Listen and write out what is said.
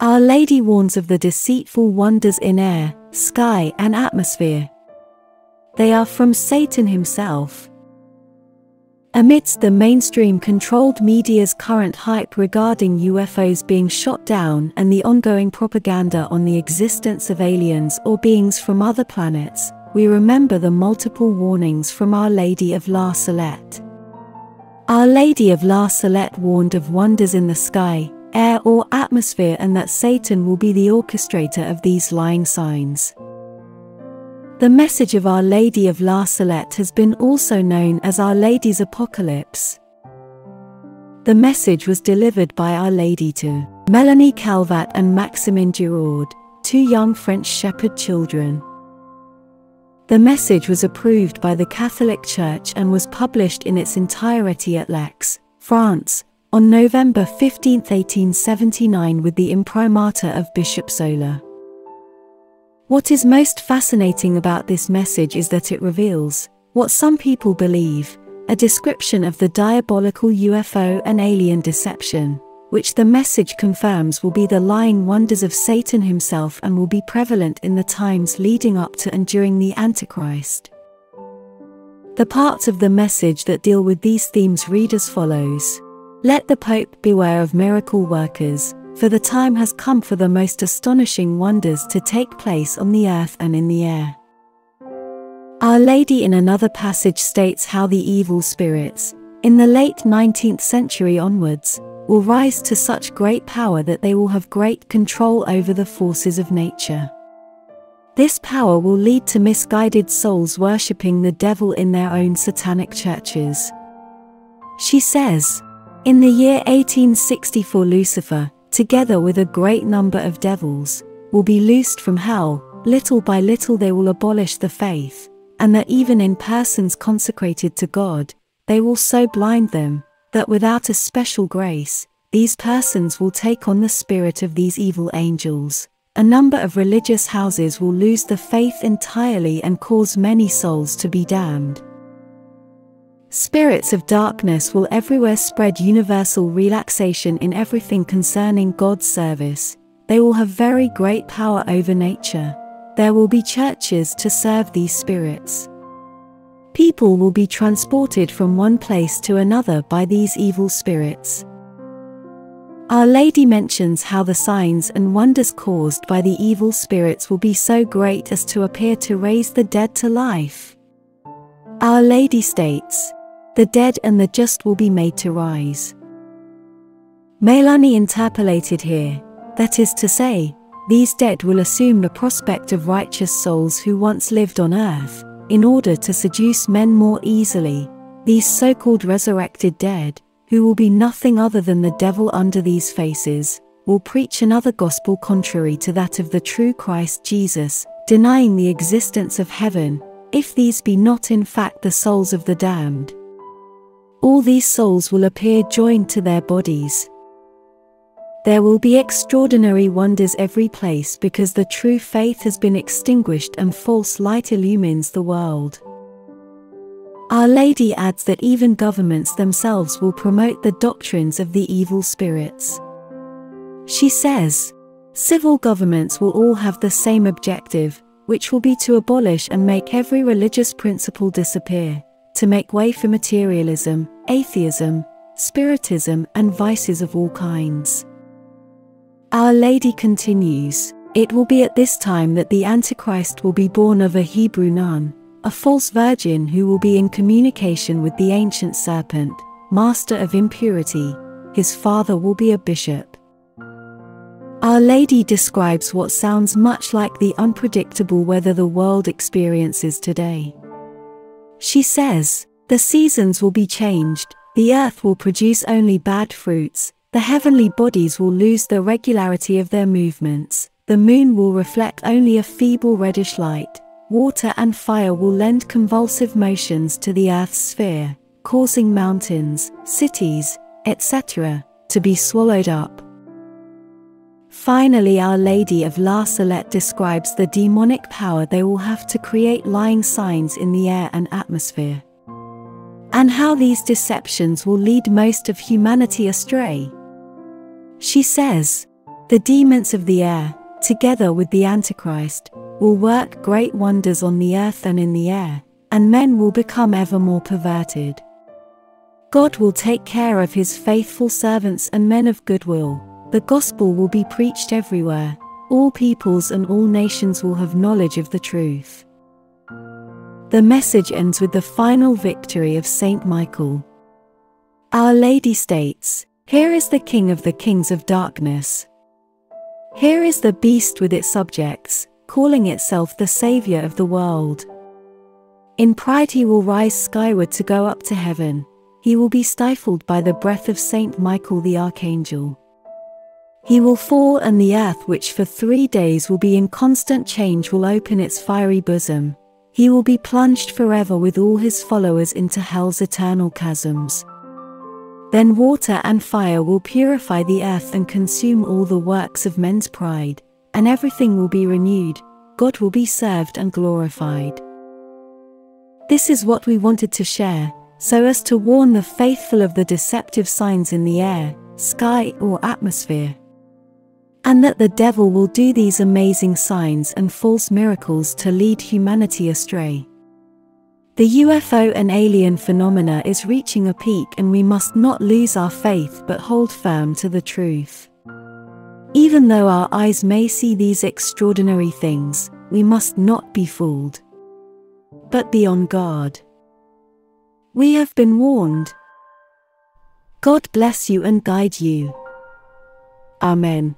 Our Lady warns of the deceitful wonders in air, sky, and atmosphere. They are from Satan himself. Amidst the mainstream controlled media's current hype regarding UFOs being shot down and the ongoing propaganda on the existence of aliens or beings from other planets, we remember the multiple warnings from Our Lady of La Salette. Our Lady of La Salette warned of wonders in the sky, air or atmosphere and that Satan will be the orchestrator of these lying signs. The message of Our Lady of La Salette has been also known as Our Lady's Apocalypse. The message was delivered by Our Lady to Melanie Calvat and Maximin Giraud, two young French shepherd children. The message was approved by the Catholic Church and was published in its entirety at Lecce, France, on November 15, 1879 with the imprimatur of Bishop Zola. What is most fascinating about this message is that it reveals, what some people believe, a description of the diabolical UFO and alien deception, which the message confirms will be the lying wonders of Satan himself and will be prevalent in the times leading up to and during the Antichrist. The parts of the message that deal with these themes read as follows. Let the Pope beware of miracle workers, for the time has come for the most astonishing wonders to take place on the earth and in the air. Our Lady in another passage states how the evil spirits, in the late 19th century onwards, will rise to such great power that they will have great control over the forces of nature. This power will lead to misguided souls worshipping the devil in their own satanic churches. She says, in the year 1864 Lucifer, together with a great number of devils, will be loosed from hell, little by little they will abolish the faith, and that even in persons consecrated to God, they will so blind them, that without a special grace, these persons will take on the spirit of these evil angels. A number of religious houses will lose the faith entirely and cause many souls to be damned. Spirits of darkness will everywhere spread universal relaxation in everything concerning God's service. They will have very great power over nature. There will be churches to serve these spirits. People will be transported from one place to another by these evil spirits. Our Lady mentions how the signs and wonders caused by the evil spirits will be so great as to appear to raise the dead to life. Our Lady states, the dead and the just will be made to rise. Melanie interpolated here, that is to say, these dead will assume the prospect of righteous souls who once lived on earth, in order to seduce men more easily, these so-called resurrected dead, who will be nothing other than the devil under these faces, will preach another gospel contrary to that of the true Christ Jesus, denying the existence of heaven, if these be not in fact the souls of the damned. All these souls will appear joined to their bodies. There will be extraordinary wonders every place because the true faith has been extinguished and false light illumines the world. Our Lady adds that even governments themselves will promote the doctrines of the evil spirits. She says, civil governments will all have the same objective, which will be to abolish and make every religious principle disappear to make way for materialism, atheism, spiritism, and vices of all kinds. Our Lady continues, It will be at this time that the Antichrist will be born of a Hebrew nun, a false virgin who will be in communication with the ancient serpent, master of impurity, his father will be a bishop. Our Lady describes what sounds much like the unpredictable weather the world experiences today. She says, The seasons will be changed, the earth will produce only bad fruits, the heavenly bodies will lose the regularity of their movements, the moon will reflect only a feeble reddish light, water and fire will lend convulsive motions to the earth's sphere, causing mountains, cities, etc., to be swallowed up. Finally, Our Lady of La Salette describes the demonic power they will have to create lying signs in the air and atmosphere. and how these deceptions will lead most of humanity astray. She says, The demons of the air, together with the Antichrist, will work great wonders on the earth and in the air, and men will become ever more perverted. God will take care of his faithful servants and men of goodwill. The gospel will be preached everywhere. All peoples and all nations will have knowledge of the truth. The message ends with the final victory of Saint Michael. Our Lady states, Here is the King of the kings of darkness. Here is the beast with its subjects, calling itself the Saviour of the world. In pride he will rise skyward to go up to heaven, he will be stifled by the breath of Saint Michael the Archangel. He will fall and the earth which for three days will be in constant change will open its fiery bosom. He will be plunged forever with all his followers into hell's eternal chasms. Then water and fire will purify the earth and consume all the works of men's pride, and everything will be renewed, God will be served and glorified. This is what we wanted to share so as to warn the faithful of the deceptive signs in the air, sky, or atmosphere. And that the devil will do these amazing signs and false miracles to lead humanity astray. The UFO and alien phenomena is reaching a peak, and we must not lose our faith but hold firm to the truth. Even though our eyes may see these extraordinary things, we must not be fooled. But be on guard. We have been warned. God bless you and guide you. Amen.